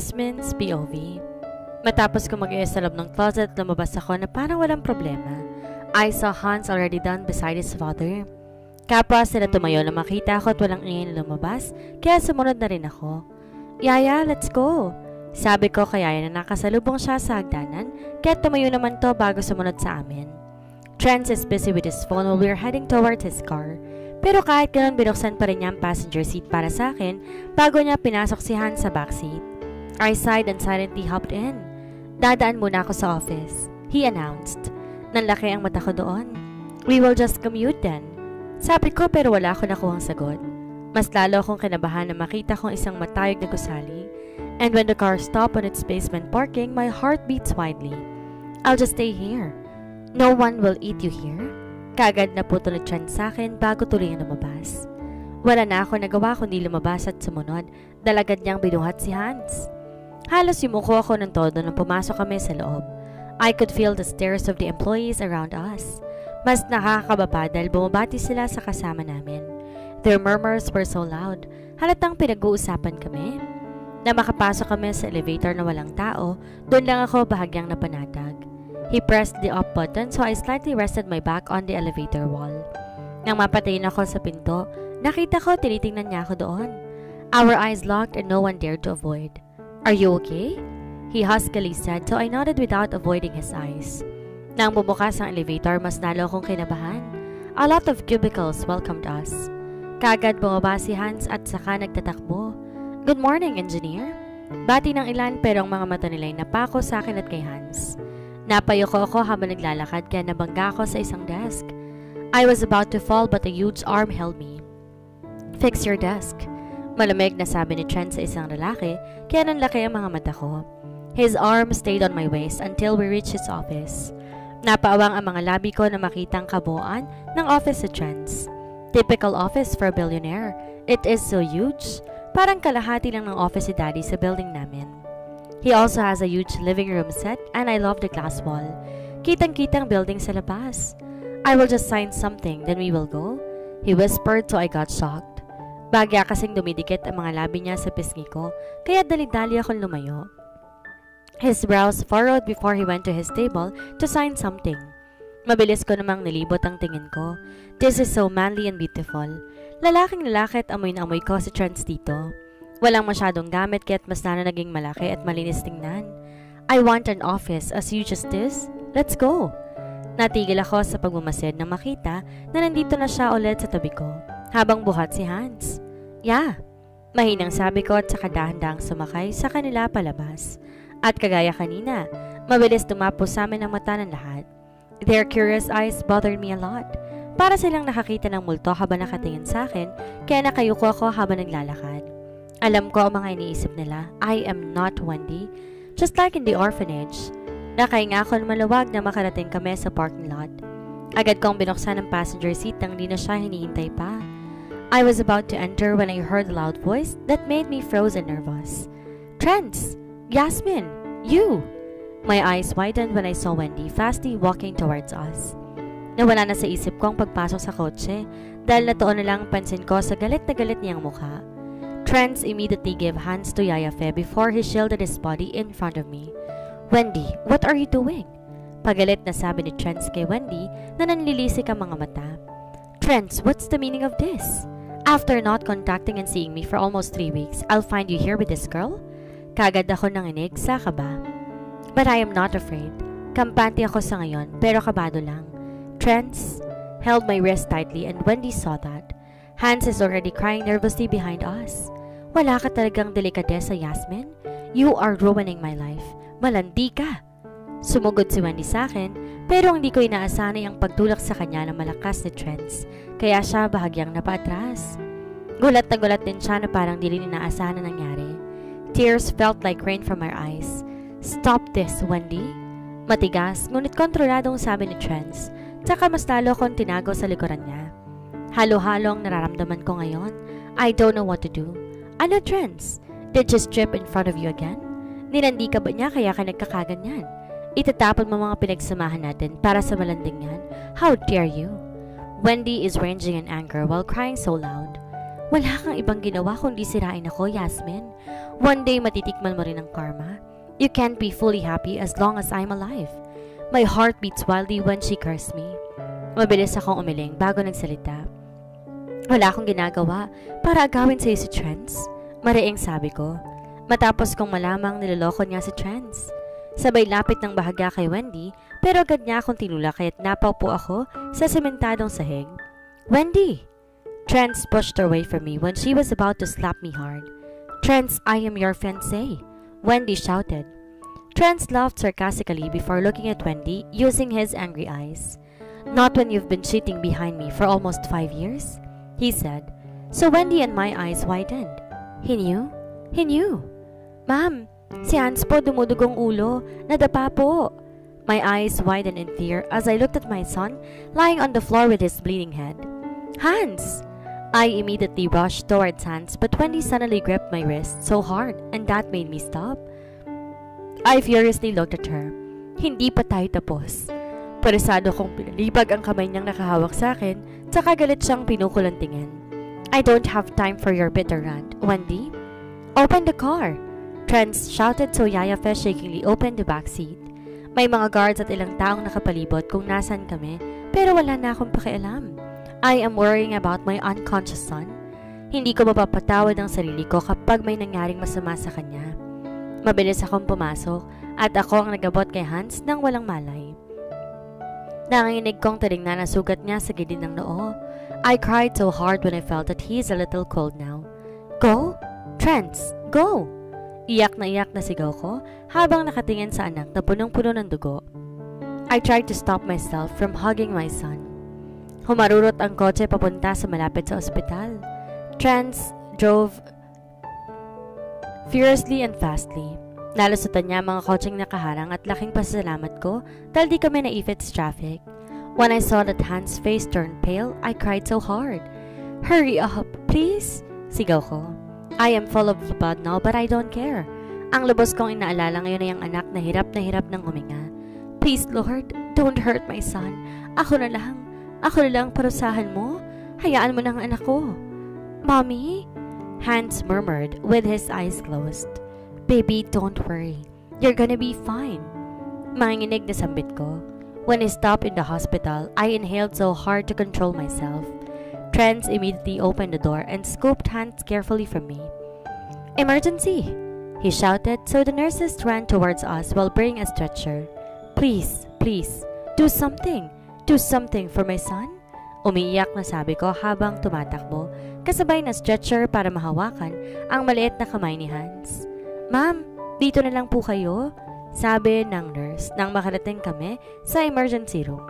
Yasmin's POV Matapos ko mag sa loob ng closet, lumabas ako na parang walang problema. I saw Hans already done beside his father. Kapwa sila tumayo na makita ko at walang ingay na lumabas, kaya sumunod na rin ako. Yaya, let's go! Sabi ko kay Yaya na nakasalubong siya sa hagdanan, kaya tumayo naman to bago sumunod sa amin. Trent is busy with his phone while we're heading towards his car. Pero kahit ganun binuksan pa rin niya ang passenger seat para sa akin bago niya pinasok si Hans sa backseat. I sighed and silently hopped in. Dadaan muna ako sa office. He announced. Nanlaki ang mata ko doon. We will just commute then. Sabi ko pero wala ako nakuhang sagot. Mas lalo akong kinabahan na makita kong isang matayog na gusali. And when the car stopped on its basement parking, my heart beats widely. I'll just stay here. No one will eat you here. Kagad na puto na tiyan sa akin bago tuloy ang lumabas. Wala na ako nagawa kundi lumabas at sumunod. Dalagad niyang binuhat si Hans. Halos yumuko ako ng todo nang pumasok kami sa loob. I could feel the stares of the employees around us. Mas nakakaba pa dahil bumabati sila sa kasama namin. Their murmurs were so loud, halatang pinag-uusapan kami. Na makapasok kami sa elevator na walang tao, doon lang ako bahagyang napanatag. He pressed the up button so I slightly rested my back on the elevator wall. Nang mapatayin ako sa pinto, nakita ko tinitingnan niya ako doon. Our eyes locked and no one dared to avoid. Are you okay? He huskily said so I nodded without avoiding his eyes. Nang bumukas ang elevator, mas nalo akong kinabahan. A lot of cubicles welcomed us. Kagad bumaba si Hans at saka nagtatakbo. Good morning, engineer. Bati ng ilan pero ang mga mata nila'y napako sa akin at kay Hans. Napayoko ako habang naglalakad kaya nabangga ako sa isang desk. I was about to fall but a huge arm held me. Fix your desk. Malamig na sabi ni Trent sa isang lalaki, kaya nanlaki ang mga mata ko. His arm stayed on my waist until we reached his office. Napaawang ang mga labi ko na makitang kabuuan ng office sa Trent's. Typical office for a billionaire. It is so huge. Parang kalahati lang ng office si Daddy sa building namin. He also has a huge living room set and I love the glass wall. Kitang-kitang building sa labas. I will just sign something, then we will go. He whispered so I got shocked. Bagya kasing dumidikit ang mga labi niya sa pisngi ko, kaya dali-dali akong lumayo. His brows furrowed before he went to his table to sign something. Mabilis ko namang nilibot ang tingin ko. This is so manly and beautiful. Lalaking lalaki at amoy na amoy ko si Trans dito. Walang masyadong gamit kaya't mas lalo naging malaki at malinis tingnan. I want an office as huge as this. Let's go! Natigil ako sa pagmamasid na makita na nandito na siya ulit sa tabi ko habang buhat si Hans. Yeah, mahinang sabi ko at saka dahan-dahang sumakay sa kanila palabas. At kagaya kanina, mabilis tumapos sa amin ang mata ng lahat. Their curious eyes bothered me a lot. Para silang nakakita ng multo habang nakatingin sa akin, kaya nakayuko ako habang naglalakad. Alam ko ang mga iniisip nila. I am not Wendy. Just like in the orphanage. Nakahinga ako maluwag na makarating kami sa parking lot. Agad kong binuksan ang passenger seat nang di na siya hinihintay pa. I was about to enter when I heard a loud voice that made me frozen nervous. Trent! Yasmin! You! My eyes widened when I saw Wendy fastly walking towards us. Nawala na sa isip ko ang pagpasok sa kotse dahil natuon na lang pansin ko sa galit na galit niyang mukha. Trent immediately gave hands to Yaya Fe before he shielded his body in front of me. Wendy, what are you doing? Pagalit na sabi ni Trent kay Wendy na nanlilisik ang mga mata. Trent, what's the meaning of this? After not contacting and seeing me for almost three weeks, I'll find you here with this girl? Kagad ako nanginig sa kaba. But I am not afraid. Kampante ako sa ngayon, pero kabado lang. Trents held my wrist tightly and Wendy saw that. Hans is already crying nervously behind us. Wala ka talagang delikadesa, Yasmin. You are ruining my life. Malandi ka. Sumugod si Wendy sa akin, pero hindi ko inaasanay ang pagtulak sa kanya ng malakas ni Trents, kaya siya bahagyang napaatras. Gulat na gulat din siya na parang di rin inaasahan na nangyari. Tears felt like rain from our eyes. Stop this, Wendy. Matigas, ngunit kontroladong sabi ni Trents, tsaka mas lalo kong tinago sa likuran niya. Halo-halo ang nararamdaman ko ngayon. I don't know what to do. Ano, Trents? Did she strip in front of you again? Nilandi ka ba niya kaya ka nagkakaganyan? Itatapon mo mga pinagsamahan natin para sa malanding yan? How dare you? Wendy is raging in anger while crying so loud. Wala kang ibang ginawa kundi sirain ako, Yasmin. One day matitikman mo rin ang karma. You can't be fully happy as long as I'm alive. My heart beats wildly when she cursed me. Mabilis akong umiling bago nagsalita. Wala akong ginagawa para agawin sa'yo si Trents. Mariing sabi ko. Matapos kong malamang niloloko niya si Trents. Sabay lapit ng bahaga kay Wendy pero agad niya akong tinulak kaya't napaupo ako sa sementadong sahig. Wendy! Trents pushed her away from me when she was about to slap me hard. Trents, I am your fiancé, Wendy shouted. Trents laughed sarcastically before looking at Wendy using his angry eyes. Not when you've been cheating behind me for almost five years, he said. So Wendy and my eyes widened. He knew? He knew. Ma'am, si Hans po dumudugong ulo. Nadapa po. My eyes widened in fear as I looked at my son lying on the floor with his bleeding head. Hans! I immediately rushed towards Hans, but Wendy suddenly gripped my wrist so hard, and that made me stop. I furiously looked at her. Hindi pa tayo tapos. Parisado kong pinalibag ang kamay niyang nakahawak sa akin, tsaka galit siyang pinukulantingin. I don't have time for your bitter rant, Wendy. Open the car! Trent shouted so Yaya Fish shakingly opened the back seat. May mga guards at ilang taong nakapalibot kung nasan kami, pero wala na akong pakialam. I am worrying about my unconscious son. Hindi ko mapapatawad ang sarili ko kapag may nangyaring masama sa kanya. Mabilis akong pumasok at ako ang nagabot kay Hans nang walang malay. Nanginginig kong tinignan na sugat niya sa gilid ng noo. I cried so hard when I felt that he is a little cold now. Go? Trents, go! Iyak na iyak na sigaw ko habang nakatingin sa anak na punong-puno ng dugo. I tried to stop myself from hugging my son. Humarurot ang kotse papunta sa malapit sa ospital. Trents drove furiously and fastly. Nalusutan niya mga kotseng nakaharang at laking pasalamat ko dahil di kami naifit sa traffic. When I saw that Hans' face turn pale, I cried so hard. Hurry up, please! Sigaw ko. I am full of blood now but I don't care. Ang lubos kong inaalala ngayon ay ang anak na hirap na hirap ng huminga. Please, Lord, don't hurt my son. Ako na lang. Ako na lang parusahan mo. Hayaan mo ng anak ko. Mommy? Hans murmured with his eyes closed. Baby, don't worry. You're gonna be fine. Manginig na sambit ko. When I stopped in the hospital, I inhaled so hard to control myself. Trent immediately opened the door and scooped Hans carefully from me. Emergency! He shouted, so the nurses ran towards us while bringing a stretcher. Please, please, do something! Do something for my son? Umiiyak na sabi ko habang tumatakbo, kasabay na stretcher para mahawakan ang maliit na kamay ni Hans. Ma'am, dito na lang po kayo, sabi ng nurse nang makarating kami sa emergency room.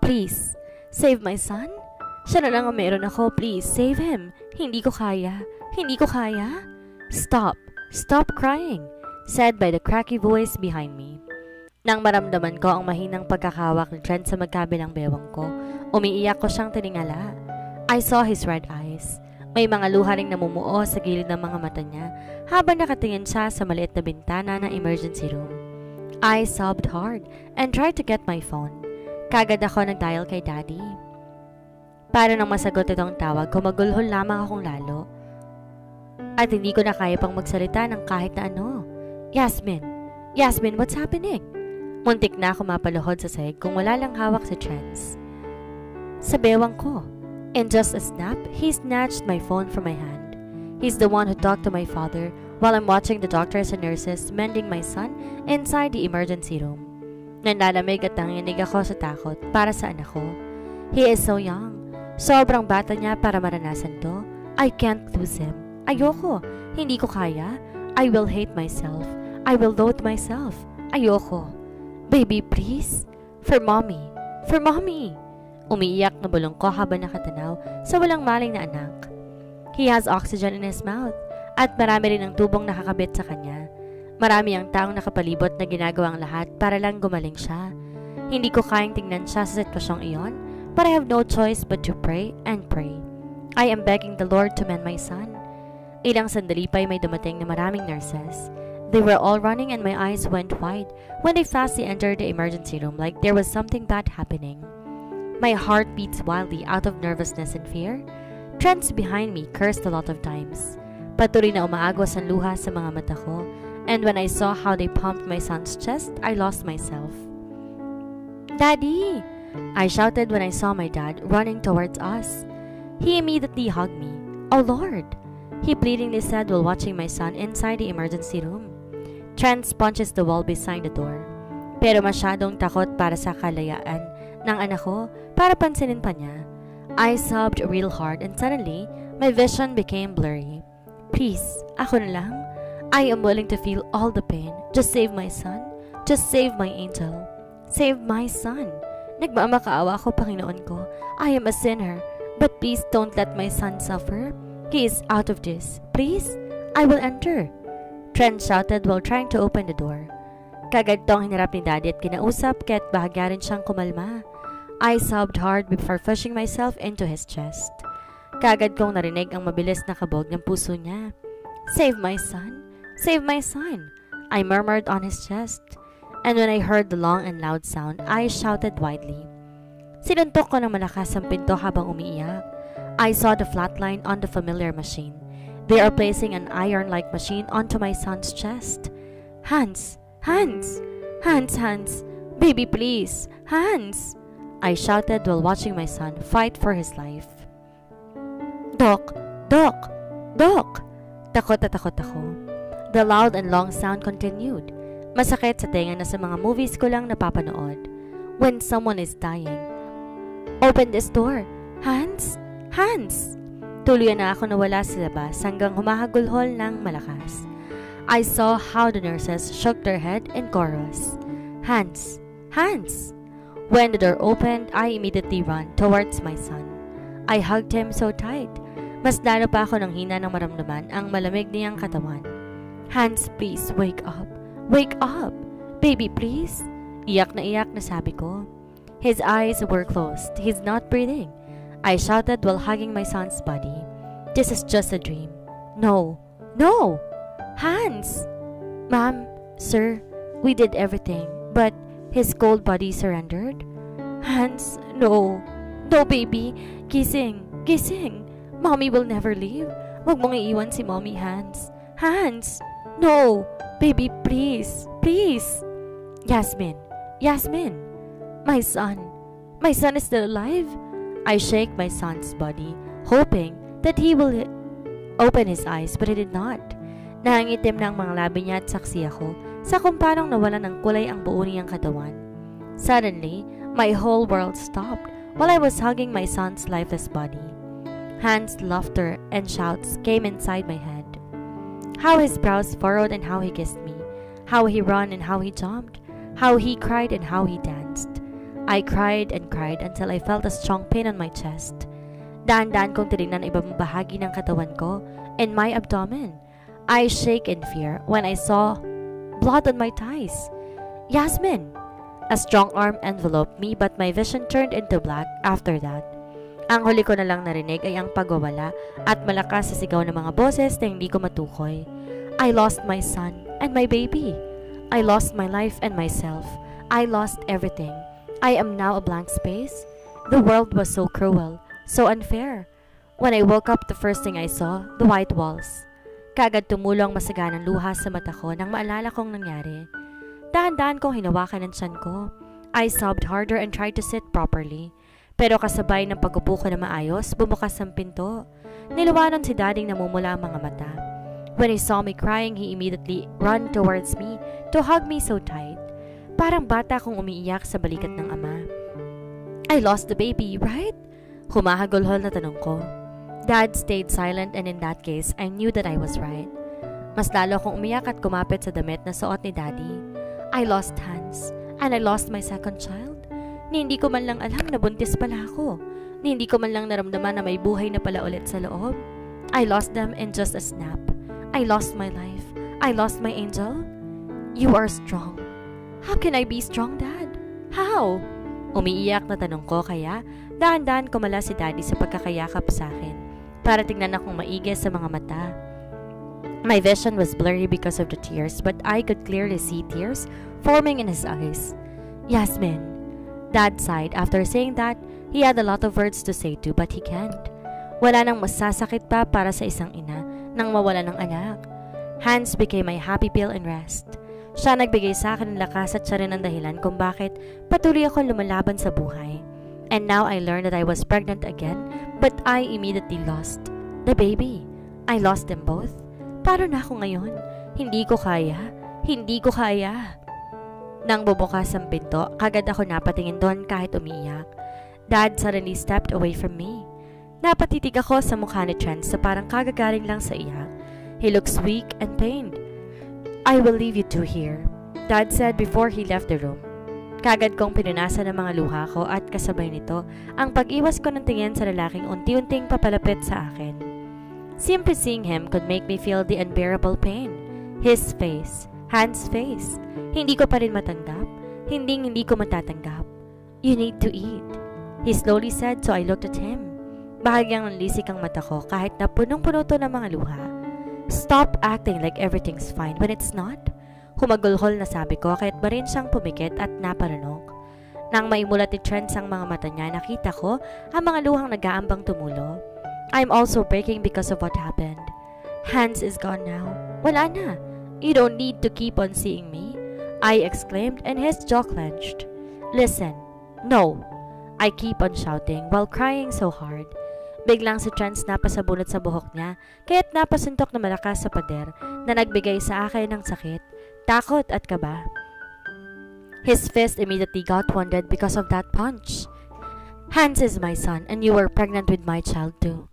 Please, save my son? Siya na lang ang meron ako, please, save him. Hindi ko kaya. Hindi ko kaya. Stop, stop crying, said by the cracky voice behind me. Nang maramdaman ko ang mahinang pagkakawak Trent sa magkabilang bewang ko, umiiyak ko siyang tiningala. I saw his red eyes. May mga luha ring namumuo sa gilid ng mga mata niya habang nakatingin siya sa maliit na bintana ng emergency room. I sobbed hard and tried to get my phone. Kagad ako nag-dial kay daddy. Para nang masagot itong tawag, kumagulhol lamang akong lalo. At hindi ko na kaya pang magsalita ng kahit na ano. Yasmin! Yasmin, what's happening? Muntik na ako mapaluhod sa sahig kung wala lang hawak sa chance. Sa bewang ko, In just a snap, he snatched my phone from my hand. He's the one who talked to my father while I'm watching the doctors and nurses mending my son inside the emergency room. Nanlalamig at nanginig ako sa takot para sa anak ko. He is so young. Sobrang bata niya para maranasan to. I can't lose him. Ayoko. Hindi ko kaya. I will hate myself. I will loathe myself. Ayoko. Baby, please. For mommy. For mommy. Umiiyak na bulong ko habang nakatanaw sa walang maling na anak. He has oxygen in his mouth at marami rin ang tubong nakakabit sa kanya. Marami ang taong nakapalibot na ginagawa ang lahat para lang gumaling siya. Hindi ko kayang tingnan siya sa sitwasyong iyon, but I have no choice but to pray and pray. I am begging the Lord to mend my son. Ilang sandali pa may dumating na maraming nurses. They were all running and my eyes went wide when they fastly entered the emergency room like there was something bad happening. My heart beats wildly out of nervousness and fear. Trents behind me cursed a lot of times. Patuloy na umaagos ang luha sa mga mata ko, and when I saw how they pumped my son's chest, I lost myself. Daddy! I shouted when I saw my dad running towards us. He immediately hugged me. Oh Lord! He pleadingly said while watching my son inside the emergency room. Trent punches the wall beside the door. Pero masyadong takot para sa kalayaan ng anak ko para pansinin pa niya. I sobbed real hard and suddenly, my vision became blurry. Please, ako na lang. I am willing to feel all the pain. Just save my son. Just save my angel. Save my son. Nagmamakaawa ako, Panginoon ko. I am a sinner. But please don't let my son suffer. He is out of this. Please, I will enter. Trent shouted while trying to open the door. Kagad hinarap ni Daddy at kinausap kaya't bahagya rin siyang kumalma. I sobbed hard before pushing myself into his chest. Kagad kong narinig ang mabilis na kabog ng puso niya. Save my son! Save my son! I murmured on his chest. And when I heard the long and loud sound, I shouted widely. Sinuntok ko ng malakas ang pinto habang umiiyak. I saw the flat line on the familiar machine. They are placing an iron-like machine onto my son's chest. Hans! Hans! Hans, Hans! Baby, please! Hans! I shouted while watching my son fight for his life. Doc! Doc! Doc! Takot na takot ako. The loud and long sound continued. Masakit sa tenga na sa mga movies ko lang napapanood. When someone is dying. Open this door! Hans! Hans! Tuloy na ako nawala sa labas hanggang humahagulhol ng malakas. I saw how the nurses shook their head in chorus. Hans! Hans! When the door opened, I immediately ran towards my son. I hugged him so tight mas lalo pa ako nang hina ng maramdaman ang malamig niyang katawan. Hans, please, wake up. Wake up! Baby, please! Iyak na iyak na sabi ko. His eyes were closed. He's not breathing. I shouted while hugging my son's body. This is just a dream. No! No! Hans! Ma'am, sir, we did everything, but his cold body surrendered. Hans, no. No, baby. Gising. Gising. Mommy will never leave. Huwag mong iiwan si Mommy, Hans. Hans! No! Baby, please! Please! Yasmin! Yasmin! My son! My son is still alive? I shake my son's body, hoping that he will open his eyes, but he did not. Nahangitim na ang mga labi niya at saksi ako sa kung paanong nawalan ng kulay ang buo niyang katawan. Suddenly, my whole world stopped while I was hugging my son's lifeless body. Hans' laughter and shouts came inside my head. How his brows furrowed and how he kissed me. How he ran and how he jumped. How he cried and how he danced. I cried and cried until I felt a strong pain on my chest. Dahan-dahan kong tinignan ibang bahagi ng katawan ko and my abdomen. I shake in fear when I saw blood on my thighs. Yasmin! A strong arm enveloped me but my vision turned into black after that. Ang huli ko na lang narinig ay ang pagwawala at malakas sa sigaw ng mga boses na hindi ko matukoy. I lost my son and my baby. I lost my life and myself. I lost everything. I am now a blank space. The world was so cruel, so unfair. When I woke up, the first thing I saw, the white walls. Kagad tumulong masaganang luha sa mata ko nang maalala kong nangyari. Dahan-dahan kong hinawakan ng tiyan ko. I sobbed harder and tried to sit properly. Pero kasabay ng pag ko na maayos, bumukas ang pinto. Nilawanan si dading namumula ang mga mata. When he saw me crying, he immediately ran towards me to hug me so tight. Parang bata kong umiiyak sa balikat ng ama. I lost the baby, right? Humahagulhol na tanong ko. Dad stayed silent and in that case, I knew that I was right. Mas lalo akong umiyak at kumapit sa damit na suot ni Daddy. I lost Hans, and I lost my second child ni hindi ko man lang alam na buntis pala ako, ni hindi ko man lang naramdaman na may buhay na pala ulit sa loob. I lost them in just a snap. I lost my life. I lost my angel. You are strong. How can I be strong, Dad? How? Umiiyak na tanong ko kaya dahan-dahan kumala si Daddy sa pagkakayakap sa akin para tingnan akong maigi sa mga mata. My vision was blurry because of the tears, but I could clearly see tears forming in his eyes. Yasmin, Dad sighed after saying that he had a lot of words to say to, but he can't. Wala nang masasakit pa para sa isang ina nang mawala ng anak. Hans became my happy pill and rest. Siya nagbigay sa akin ng lakas at siya rin ang dahilan kung bakit patuloy akong lumalaban sa buhay. And now I learned that I was pregnant again, but I immediately lost the baby. I lost them both. Paano na ako ngayon? Hindi ko kaya. Hindi ko kaya. Nang bubukas ang pinto, kagad ako napatingin doon kahit umiiyak. Dad suddenly stepped away from me. Napatitig ako sa mukha ni Trent sa parang kagagaling lang sa iyak. He looks weak and pained. I will leave you two here, Dad said before he left the room. Kagad kong pinunasan ang mga luha ko at kasabay nito ang pag-iwas ko ng tingin sa lalaking unti-unting papalapit sa akin. Simply seeing him could make me feel the unbearable pain. His face, Hans' face, hindi ko pa rin matanggap, hindi hindi ko matatanggap. You need to eat. He slowly said so I looked at him. Bahagyang nanlisik ang mata ko kahit na punong-puno to ng mga luha. Stop acting like everything's fine when it's not. Humagulhol na sabi ko kahit ba rin siyang pumikit at naparunok. Nang maimulat ni Trent ang mga mata niya, nakita ko ang mga luhang nag-aambang tumulo. I'm also breaking because of what happened. Hans is gone now. Wala na. You don't need to keep on seeing me. I exclaimed and his jaw clenched. Listen. No. I keep on shouting while crying so hard. Biglang si Chance napasabunot sa buhok niya, kaya't napasuntok na malakas sa pader na nagbigay sa akin ng sakit, takot at kaba. His fist immediately got wounded because of that punch. Hans is my son and you were pregnant with my child too.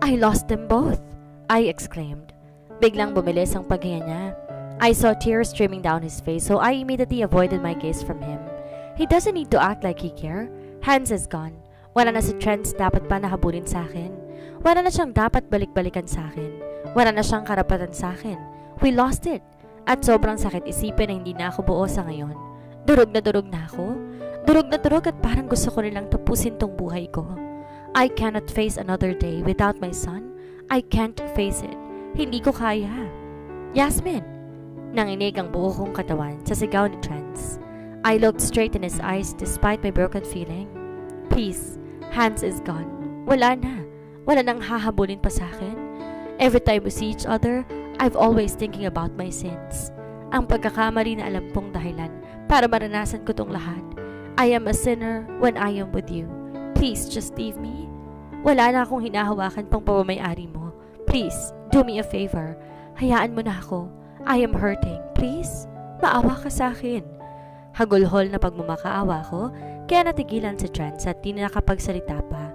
I lost them both, I exclaimed. Biglang bumilis ang paghinga niya. I saw tears streaming down his face so I immediately avoided my gaze from him. He doesn't need to act like he care. Hans is gone. Wala na si Trent dapat pa nahabulin sa akin. Wala na siyang dapat balik-balikan sa akin. Wala na siyang karapatan sa akin. We lost it. At sobrang sakit isipin na hindi na ako buo sa ngayon. Durog na durog na ako. Durog na durog at parang gusto ko nilang tapusin tong buhay ko. I cannot face another day without my son. I can't face it. Hindi ko kaya. Yasmin! Nanginig ang buo kong katawan sa sigaw ni Trent. I looked straight in his eyes despite my broken feeling. Peace. Hans is gone. Wala na. Wala nang hahabulin pa sa akin. Every time we see each other, I've always thinking about my sins. Ang pagkakamali na alam pong dahilan para maranasan ko tong lahat. I am a sinner when I am with you. Please just leave me. Wala na akong hinahawakan pang pamamayari mo. Please, do me a favor. Hayaan mo na ako. I am hurting. Please, maawa ka sa akin. Hagulhol na pagmamakaawa ko kaya natigilan si Trent at di na nakapagsalita pa.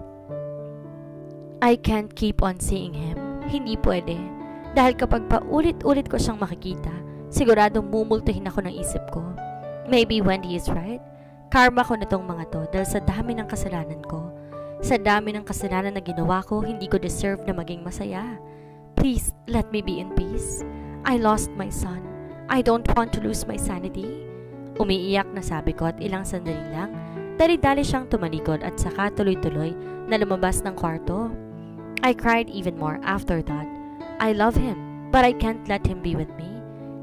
I can't keep on seeing him. Hindi pwede. Dahil kapag paulit-ulit ko siyang makikita, siguradong mumultuhin ako ng isip ko. Maybe Wendy is right. Karma ko na tong mga to dahil sa dami ng kasalanan ko. Sa dami ng kasalanan na ginawa ko, hindi ko deserve na maging masaya. Please, let me be in peace. I lost my son. I don't want to lose my sanity. Umiiyak na sabi ko at ilang sandali lang, dali-dali siyang tumalikod at saka tuloy-tuloy na lumabas ng kwarto. I cried even more after that. I love him, but I can't let him be with me.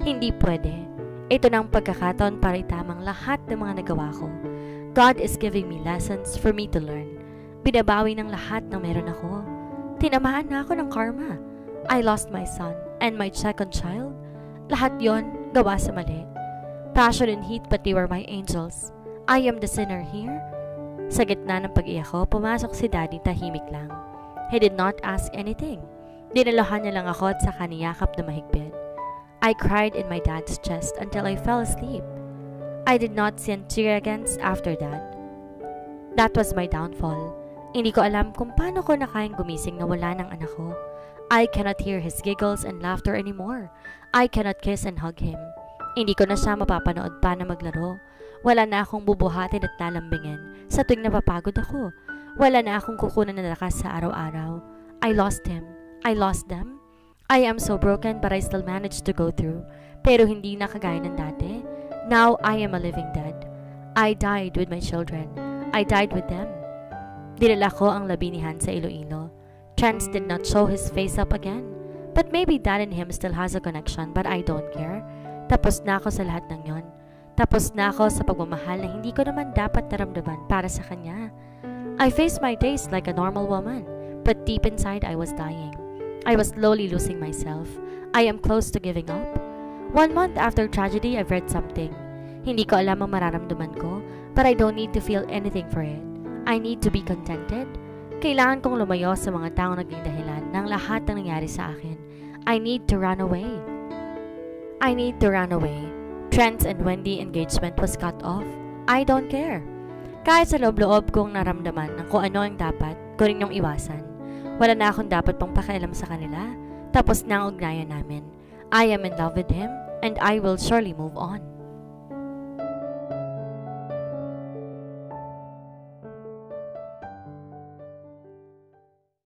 Hindi pwede. Ito na ang pagkakataon para itamang lahat ng mga nagawa ko. God is giving me lessons for me to learn. Binabawi ng lahat ng meron ako. Tinamaan na ako ng karma. I lost my son and my second child. Lahat yon gawa sa mali. Passion and heat but they were my angels. I am the sinner here. Sa gitna ng pag-iyak ko, pumasok si daddy tahimik lang. He did not ask anything. Dinalahan niya lang ako at saka niyakap na mahigpit. I cried in my dad's chest until I fell asleep. I did not see a tear against after that. That was my downfall. Hindi ko alam kung paano ko nakayang gumising na wala ng anak ko. I cannot hear his giggles and laughter anymore. I cannot kiss and hug him. Hindi ko na siya mapapanood pa na maglaro. Wala na akong bubuhatin at lalambingin sa tuwing napapagod ako. Wala na akong kukunan na lakas sa araw-araw. I lost him. I lost them. I am so broken but I still managed to go through. Pero hindi na kagaya ng dati. Now I am a living dead. I died with my children. I died with them. Dinala ko ang labinihan sa Iloilo. Chance did not show his face up again. But maybe dad and him still has a connection but I don't care. Tapos na ako sa lahat ng yon. Tapos na ako sa pagmamahal na hindi ko naman dapat naramdaman para sa kanya. I face my days like a normal woman. but deep inside I was dying. I was slowly losing myself. I am close to giving up. One month after tragedy, I've read something. Hindi ko alam ang mararamdaman ko, but I don't need to feel anything for it. I need to be contented. Kailangan kong lumayo sa mga taong naging dahilan ng lahat ng nangyari sa akin. I need to run away. I need to run away. Trent's and Wendy engagement was cut off. I don't care. Kahit sa loob-loob kong naramdaman ng kung ano ang dapat ko rin yung iwasan. Wala na akong dapat pang pakialam sa kanila. Tapos na ang ugnayan namin. I am in love with him and I will surely move on.